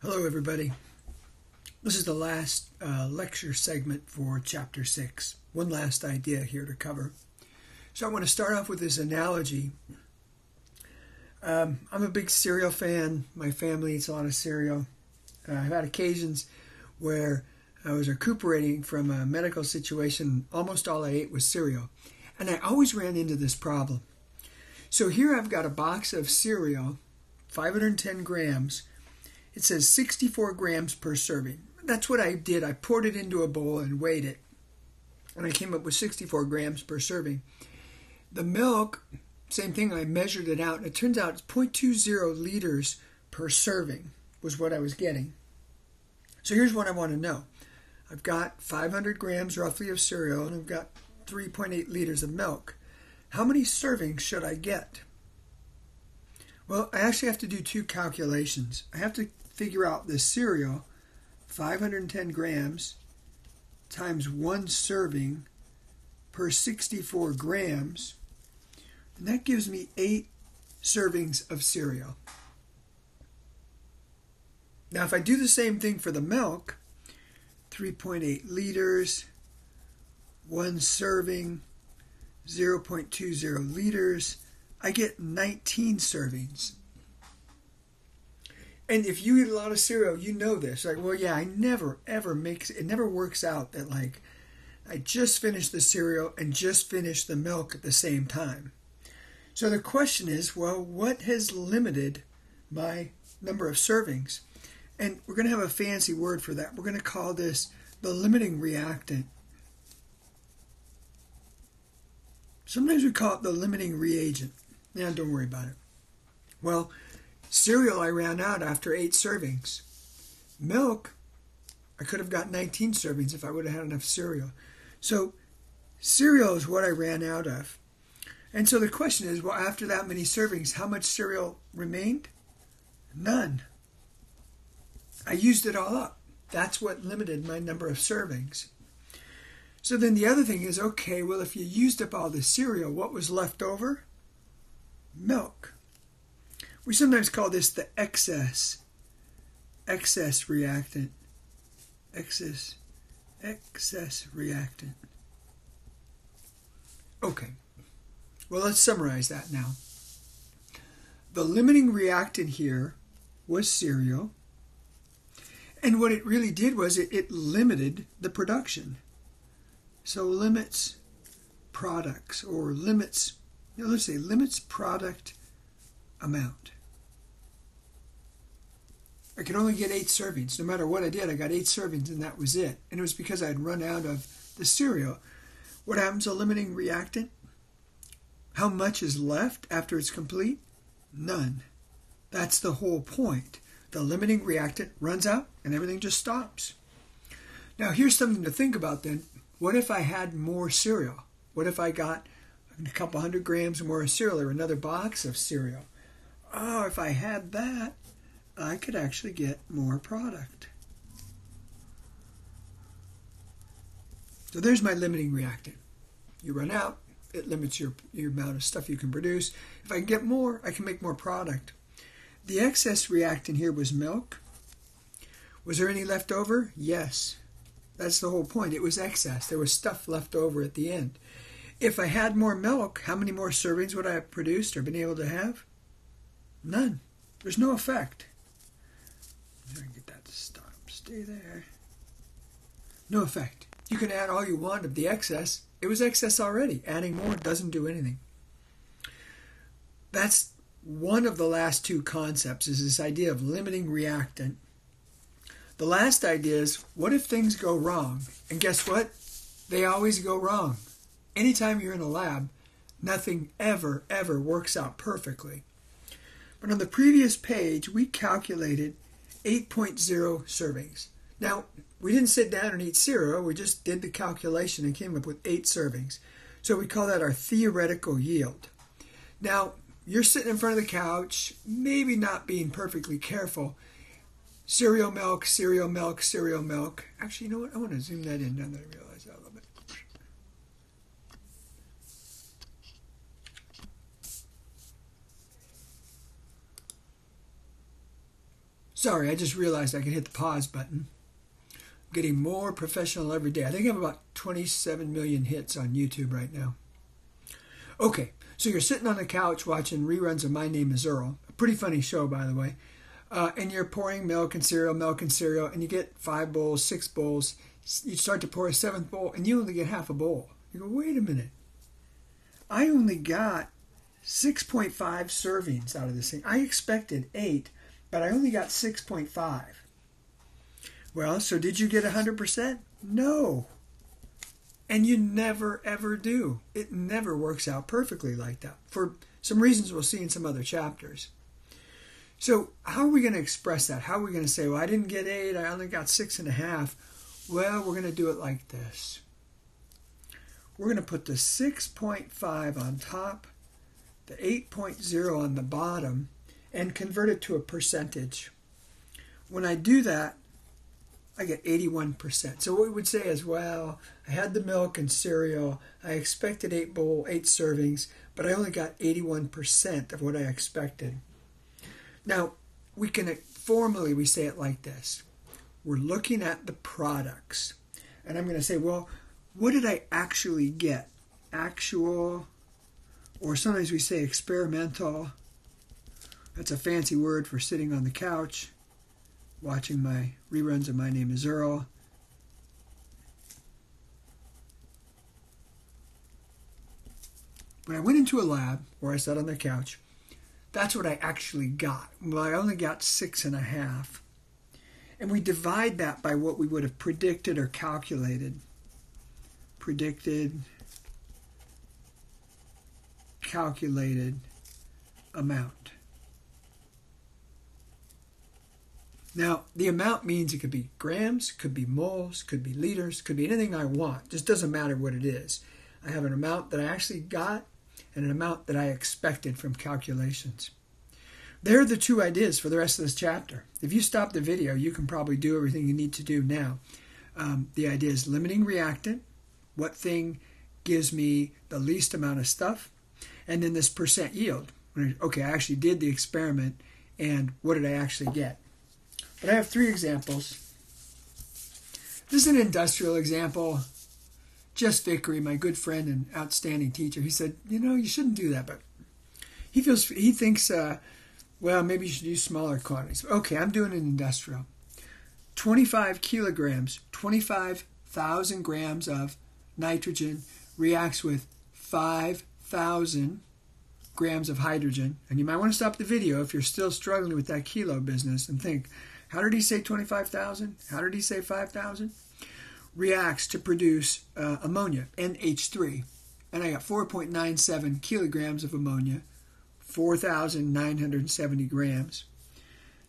Hello, everybody. This is the last uh, lecture segment for Chapter 6. One last idea here to cover. So, I want to start off with this analogy. Um, I'm a big cereal fan. My family eats a lot of cereal. Uh, I've had occasions where I was recuperating from a medical situation. Almost all I ate was cereal. And I always ran into this problem. So, here I've got a box of cereal, 510 grams it says 64 grams per serving. That's what I did. I poured it into a bowl and weighed it. And I came up with 64 grams per serving. The milk, same thing, I measured it out. And it turns out it's 0.20 liters per serving was what I was getting. So here's what I want to know. I've got 500 grams roughly of cereal and I've got 3.8 liters of milk. How many servings should I get? Well, I actually have to do two calculations. I have to figure out this cereal 510 grams times one serving per 64 grams, and that gives me eight servings of cereal. Now, if I do the same thing for the milk, 3.8 liters, one serving, 0.20 liters, I get 19 servings. And if you eat a lot of cereal, you know this. Like, well, yeah, I never ever makes it never works out that like I just finished the cereal and just finished the milk at the same time. So the question is, well, what has limited my number of servings? And we're going to have a fancy word for that. We're going to call this the limiting reactant. Sometimes we call it the limiting reagent. Yeah, don't worry about it. Well, Cereal, I ran out after eight servings. Milk, I could have got 19 servings if I would have had enough cereal. So, cereal is what I ran out of. And so the question is well, after that many servings, how much cereal remained? None. I used it all up. That's what limited my number of servings. So then the other thing is okay, well, if you used up all the cereal, what was left over? Milk. We sometimes call this the excess, excess reactant, excess, excess reactant. Okay, well, let's summarize that now. The limiting reactant here was cereal, and what it really did was it, it limited the production. So limits products or limits, you know, let's say limits product amount. I could only get eight servings. No matter what I did, I got eight servings and that was it. And it was because I had run out of the cereal. What happens to a limiting reactant? How much is left after it's complete? None. That's the whole point. The limiting reactant runs out and everything just stops. Now, here's something to think about then. What if I had more cereal? What if I got a couple hundred grams more of cereal or another box of cereal? Oh, if I had that, I could actually get more product. So there's my limiting reactant. You run out, it limits your, your amount of stuff you can produce. If I can get more, I can make more product. The excess reactant here was milk. Was there any left over? Yes. That's the whole point. It was excess. There was stuff left over at the end. If I had more milk, how many more servings would I have produced or been able to have? None. There's no effect. Can get that to stop. Stay there. No effect. You can add all you want of the excess. It was excess already. Adding more doesn't do anything. That's one of the last two concepts is this idea of limiting reactant. The last idea is what if things go wrong? And guess what? They always go wrong. Anytime you're in a lab, nothing ever, ever works out perfectly. But on the previous page, we calculated 8.0 servings. Now, we didn't sit down and eat cereal, we just did the calculation and came up with 8 servings. So we call that our theoretical yield. Now, you're sitting in front of the couch, maybe not being perfectly careful. Cereal milk, cereal milk, cereal milk. Actually, you know what? I want to zoom that in now that I realize that a little bit. Sorry, I just realized I could hit the pause button. I'm getting more professional every day. I think I have about 27 million hits on YouTube right now. Okay, so you're sitting on the couch watching reruns of My Name is Earl. A pretty funny show, by the way. Uh, and you're pouring milk and cereal, milk and cereal, and you get five bowls, six bowls. You start to pour a seventh bowl, and you only get half a bowl. You go, wait a minute. I only got 6.5 servings out of this thing. I expected eight, but I only got 6.5. Well, so did you get 100%? No. And you never ever do. It never works out perfectly like that for some reasons we'll see in some other chapters. So, how are we going to express that? How are we going to say, well, I didn't get eight, I only got six and a half? Well, we're going to do it like this. We're going to put the 6.5 on top, the 8.0 on the bottom, and convert it to a percentage. When I do that, I get 81%. So what we would say is, well, I had the milk and cereal. I expected eight bowl, eight servings, but I only got 81% of what I expected. Now, we can formally we say it like this. We're looking at the products. And I'm going to say, well, what did I actually get? Actual, or sometimes we say experimental. That's a fancy word for sitting on the couch watching my reruns of My Name is Earl. When I went into a lab where I sat on the couch, that's what I actually got. Well, I only got six and a half. And we divide that by what we would have predicted or calculated. Predicted, calculated amount. Now, the amount means it could be grams, could be moles, could be liters, could be anything I want. Just doesn't matter what it is. I have an amount that I actually got and an amount that I expected from calculations. There are the two ideas for the rest of this chapter. If you stop the video, you can probably do everything you need to do now. Um, the idea is limiting reactant, what thing gives me the least amount of stuff, and then this percent yield. Okay, I actually did the experiment, and what did I actually get? But I have three examples. This is an industrial example. Jess Vickery, my good friend and outstanding teacher, he said, you know, you shouldn't do that, but he feels he thinks, uh, well, maybe you should use smaller quantities. Okay, I'm doing an industrial. 25 kilograms, 25,000 grams of nitrogen reacts with 5,000 grams of hydrogen. And you might want to stop the video if you're still struggling with that kilo business and think, how did he say 25,000? How did he say 5,000? reacts to produce uh, ammonia, NH3. And I got 4.97 kilograms of ammonia, 4,970 grams.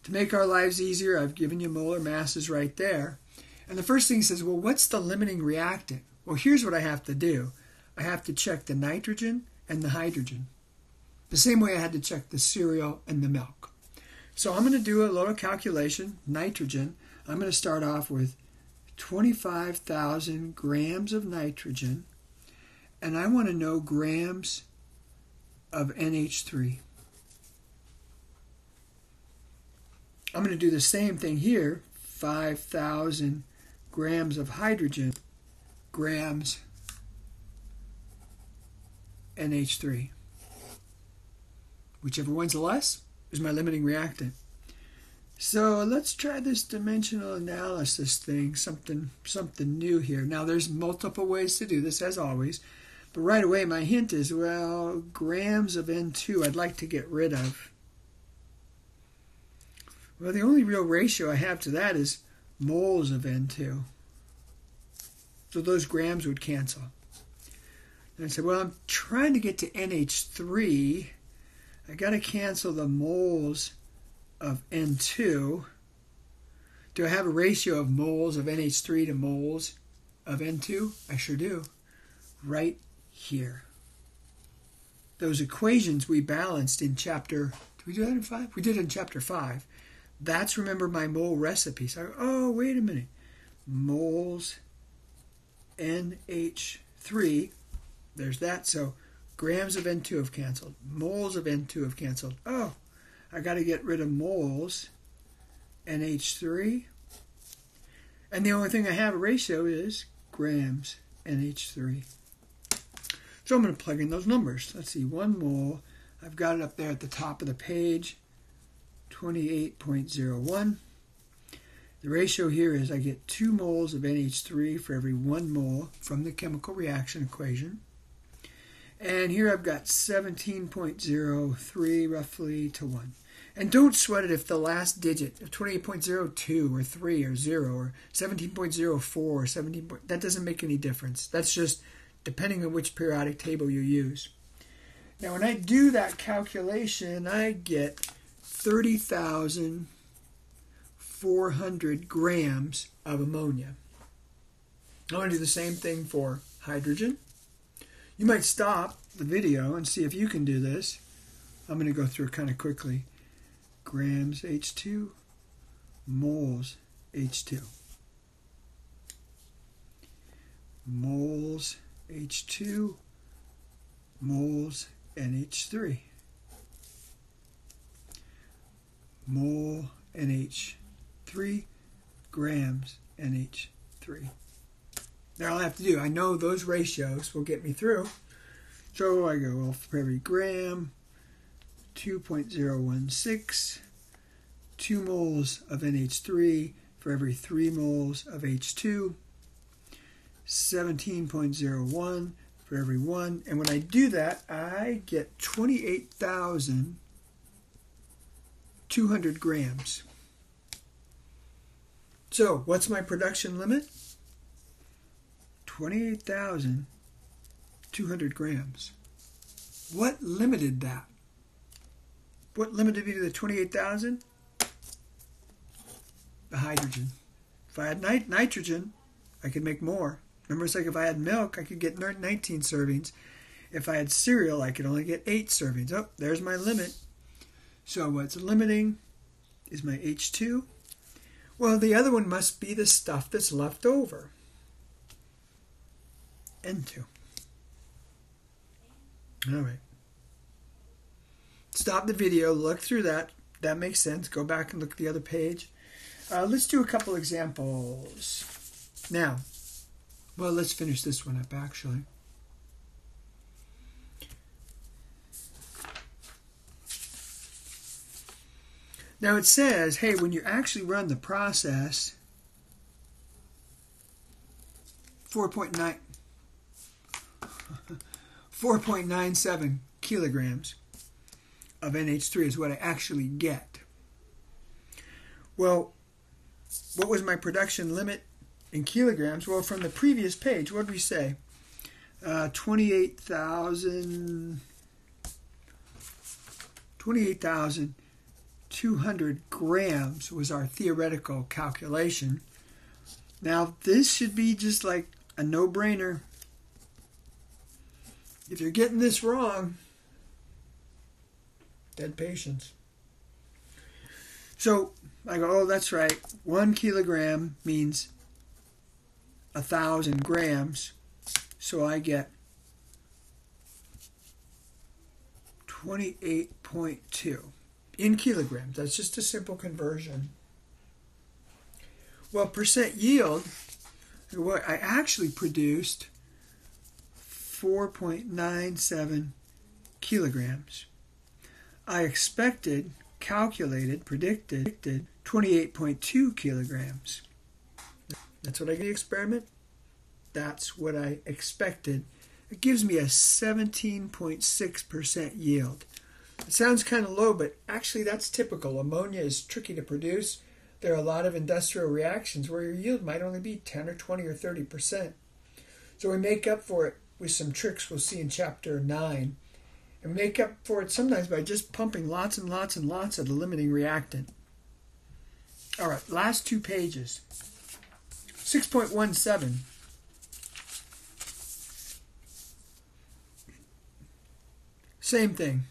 To make our lives easier, I've given you molar masses right there. And the first thing he says, well, what's the limiting reactant? Well, here's what I have to do I have to check the nitrogen and the hydrogen. The same way I had to check the cereal and the milk. So I'm going to do a little calculation. Nitrogen, I'm going to start off with 25,000 grams of nitrogen, and I want to know grams of NH3. I'm going to do the same thing here 5,000 grams of hydrogen, grams NH3. Whichever one's the less is my limiting reactant. So let's try this dimensional analysis thing, something something new here. Now there's multiple ways to do this as always, but right away my hint is well, grams of N2 I'd like to get rid of. Well, the only real ratio I have to that is moles of N2. So those grams would cancel. And I said, well, I'm trying to get to NH3. I got to cancel the moles of N2. Do I have a ratio of moles of NH3 to moles of N2? I sure do. Right here. Those equations we balanced in chapter, did we do that in 5? We did it in chapter 5. That's, remember, my mole recipe. So, oh, wait a minute. Moles NH3. There's that. So grams of N2 have canceled. Moles of N2 have canceled. Oh, I got to get rid of moles NH3. And the only thing I have a ratio is grams NH3. So I'm going to plug in those numbers. Let's see, one mole. I've got it up there at the top of the page, 28.01. The ratio here is I get 2 moles of NH3 for every 1 mole from the chemical reaction equation. And here I've got 17.03 roughly to 1. And don't sweat it if the last digit, 28.02 or 3 or 0 or 17.04 or 17. That doesn't make any difference. That's just depending on which periodic table you use. Now, when I do that calculation, I get 30,400 grams of ammonia. I want to do the same thing for hydrogen. You might stop the video and see if you can do this. I'm going to go through kind of quickly. Grams H2, moles H2. Moles H2, moles NH3. Mole NH3, grams NH3. Now all I have to do, I know those ratios will get me through. So I go, well, for every gram, 2.016, 2 moles of NH3 for every 3 moles of H2, 17.01 for every 1. And when I do that, I get 28,200 grams. So, what's my production limit? 28,200 grams. What limited that? What limited me to the 28,000? The hydrogen. If I had nit- nitrogen, I could make more. Remember, it's like if I had milk, I could get 19 servings. If I had cereal, I could only get 8 servings. Oh, there's my limit. So what's limiting is my H2. Well, the other one must be the stuff that's left over. N2. All right. Stop the video, look through that. That makes sense. Go back and look at the other page. Uh, let's do a couple examples. Now, well, let's finish this one up actually. Now it says, hey, when you actually run the process, 4.9 4.97 kilograms of NH3 is what I actually get. Well, what was my production limit in kilograms? Well, from the previous page, what did we say? Uh, 28,000 28,200 grams was our theoretical calculation. Now, this should be just like a no brainer. If you're getting this wrong, dead patients. So I go, oh, that's right. One kilogram means a thousand grams. So I get 28.2 in kilograms. That's just a simple conversion. Well, percent yield, what I actually produced 4.97 kilograms. I expected, calculated, predicted 28.2 kilograms. That's what I get the experiment. That's what I expected. It gives me a 17.6% yield. It sounds kind of low, but actually that's typical. Ammonia is tricky to produce. There are a lot of industrial reactions where your yield might only be 10 or 20 or 30%. So we make up for it with some tricks we'll see in chapter 9 and make up for it sometimes by just pumping lots and lots and lots of the limiting reactant. All right, last two pages. 6.17. Same thing.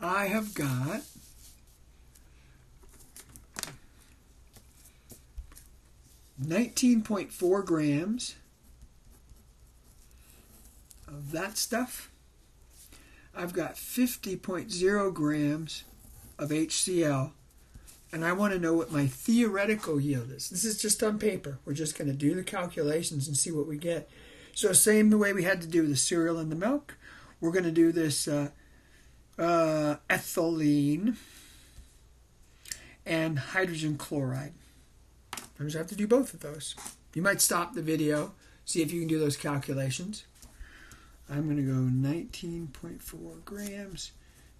I have got nineteen point four grams that stuff. I've got 50.0 grams of HCl, and I want to know what my theoretical yield is. This is just on paper. We're just going to do the calculations and see what we get. So same the way we had to do the cereal and the milk, we're going to do this uh, uh, ethylene and hydrogen chloride. I'm just have to do both of those. You might stop the video, see if you can do those calculations. I'm going to go 19.4 grams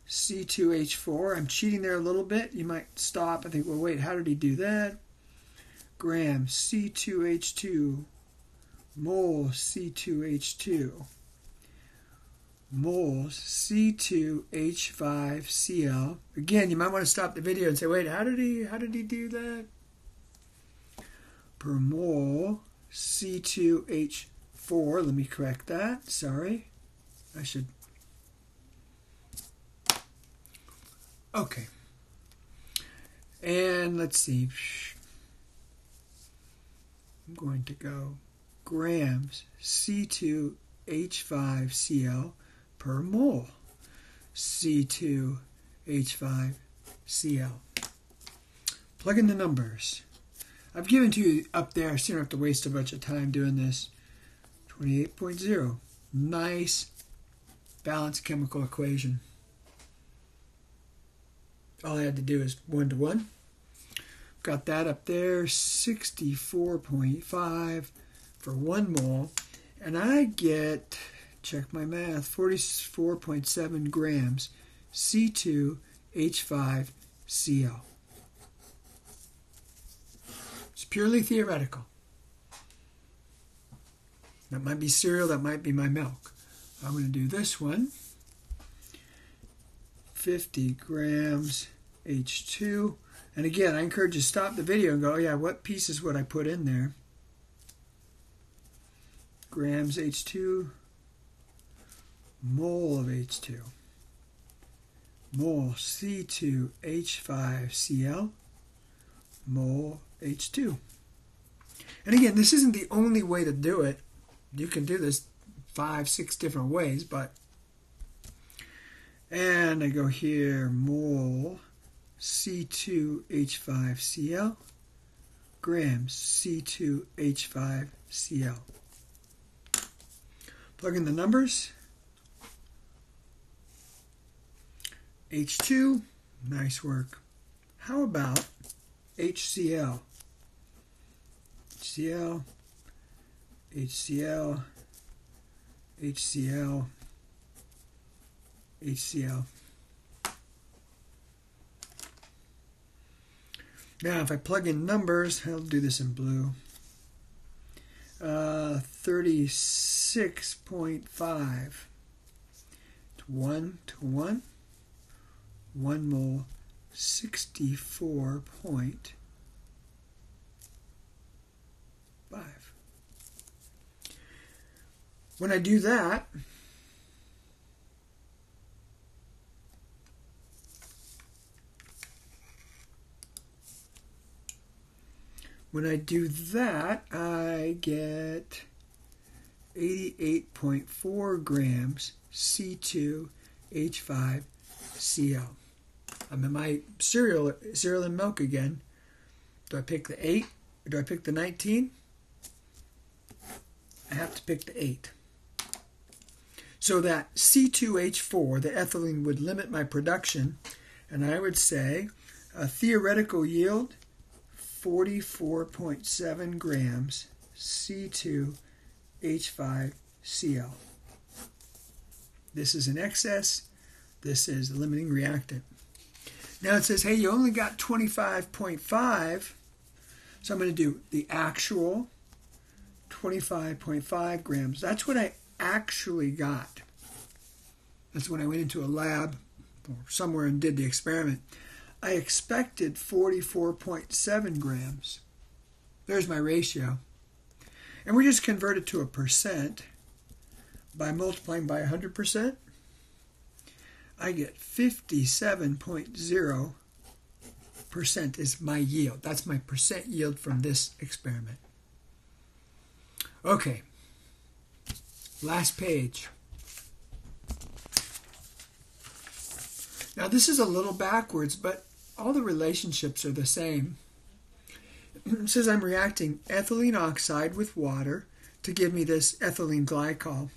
C2H4. I'm cheating there a little bit. You might stop and think, well, wait, how did he do that? Gram C2H2 mole C2H2 moles C2H5Cl. Again, you might want to stop the video and say, wait, how did he how did he do that? Per mole C2H4. Let me correct that. Sorry. I should Okay. And let's see. I'm going to go grams C2H5Cl per mole. C2H5Cl. Plug in the numbers. I've given to you up there, so you don't have to waste a bunch of time doing this. 28.0. Nice balanced chemical equation. All I had to do is one to one. Got that up there, 64.5 for one mole. And I get, check my math, 44.7 grams C2H5Cl. It's purely theoretical. That might be cereal, that might be my milk. I'm going to do this one. 50 grams H2. And again, I encourage you to stop the video and go, oh yeah, what pieces would I put in there? Grams H2, mole of H2, mole C2H5Cl, mole H2. And again, this isn't the only way to do it. You can do this five, six different ways, but and I go here, mole C2H5Cl grams C2H5Cl. Plug in the numbers. H2, nice work. How about HCl? HCl, HCl, HCl, HCl. Now, if I plug in numbers, I'll do this in blue. Uh, 36.5 to 1 to 1. 1 mole, 64.5. When I do that, When I do that, I get 88.4 grams C2H5Cl. I'm in my cereal, cereal and milk again. Do I pick the 8 or do I pick the 19? I have to pick the 8. So that C2H4, the ethylene, would limit my production, and I would say a theoretical yield 44.7 grams C2H5Cl. This is an excess. This is the limiting reactant. Now it says, hey, you only got 25.5. So I'm going to do the actual 25.5 grams. That's what I actually got. That's when I went into a lab or somewhere and did the experiment. I expected 44.7 grams. There's my ratio. And we just convert it to a percent by multiplying by 100%. I get 57.0% is my yield. That's my percent yield from this experiment. Okay, last page. Now this is a little backwards, but all the relationships are the same. It says I'm reacting ethylene oxide with water to give me this ethylene glycol.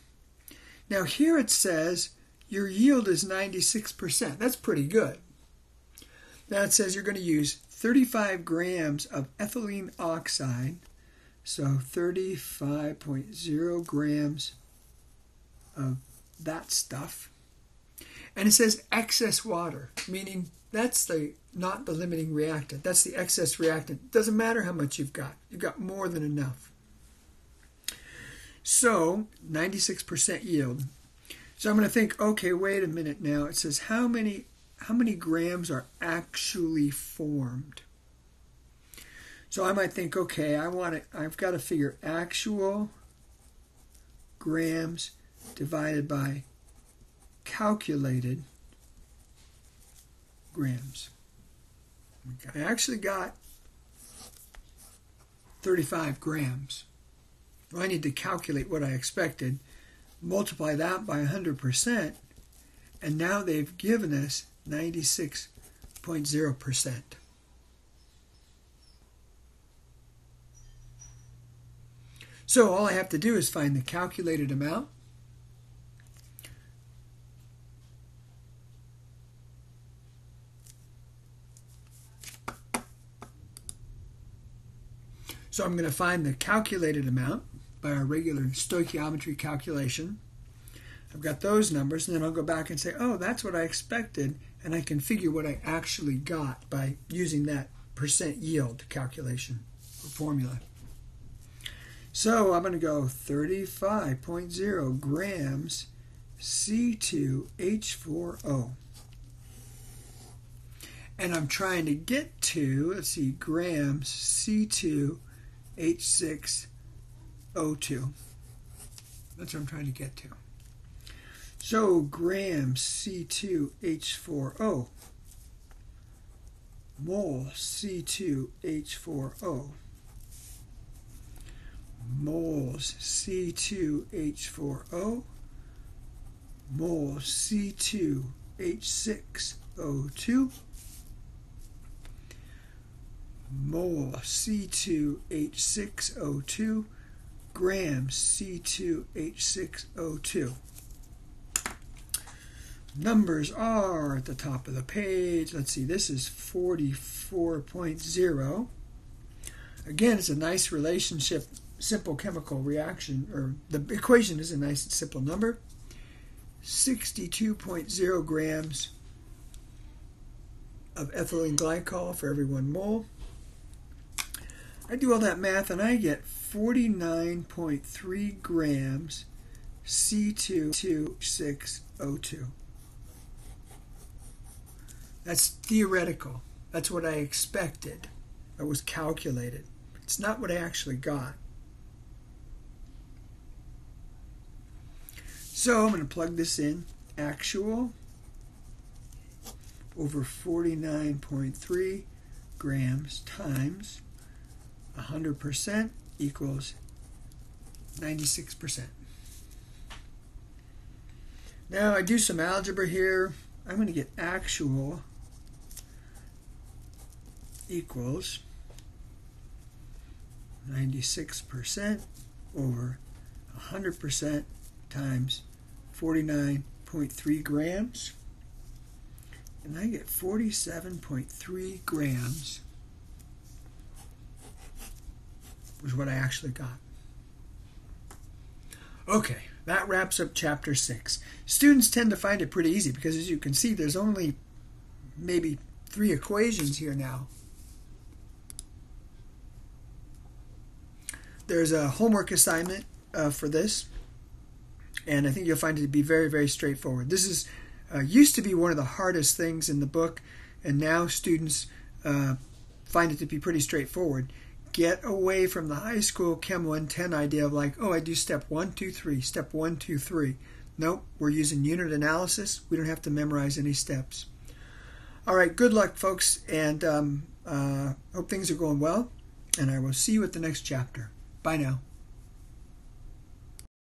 Now here it says your yield is 96%. That's pretty good. Now it says you're going to use 35 grams of ethylene oxide, so 35.0 grams of that stuff. And it says excess water, meaning that's the not the limiting reactant. That's the excess reactant. It doesn't matter how much you've got. You've got more than enough. So, 96% yield. So I'm going to think, okay, wait a minute now. It says how many how many grams are actually formed? So I might think, okay, I want to I've got to figure actual grams divided by calculated grams. I actually got 35 grams. Well, I need to calculate what I expected, multiply that by 100%, and now they've given us 96.0%. So all I have to do is find the calculated amount So I'm going to find the calculated amount by our regular stoichiometry calculation. I've got those numbers, and then I'll go back and say, oh, that's what I expected, and I can figure what I actually got by using that percent yield calculation formula. So I'm going to go 35.0 grams C2H4O. And I'm trying to get to, let's see, grams C2 H6O2. That's what I'm trying to get to. So grams C2H4O, mole C2H4O, moles C2H4O, moles C2H6O2, mole C2H6O2 grams C2H6O2. Numbers are at the top of the page. Let's see, this is 44.0. Again, it's a nice relationship, simple chemical reaction, or the equation is a nice simple number. 62.0 grams of ethylene glycol for every one mole. I do all that math and I get 49.3 grams C2H6O2. That's theoretical. That's what I expected. That was calculated. It's not what I actually got. So I'm going to plug this in. Actual over 49.3 grams times 100% equals 96%. Now I do some algebra here. I'm going to get actual equals 96% over 100% times 49.3 grams. And I get 47.3 grams was what I actually got. Okay, that wraps up chapter 6. Students tend to find it pretty easy because as you can see, there's only maybe three equations here now. There's a homework assignment uh, for this, and I think you'll find it to be very, very straightforward. This is uh, used to be one of the hardest things in the book, and now students uh, find it to be pretty straightforward get away from the high school Chem 110 idea of like, oh, I do step one, two, three, step one, two, three. Nope, we're using unit analysis. We don't have to memorize any steps. All right, good luck, folks, and um, uh, hope things are going well. And I will see you at the next chapter. Bye now.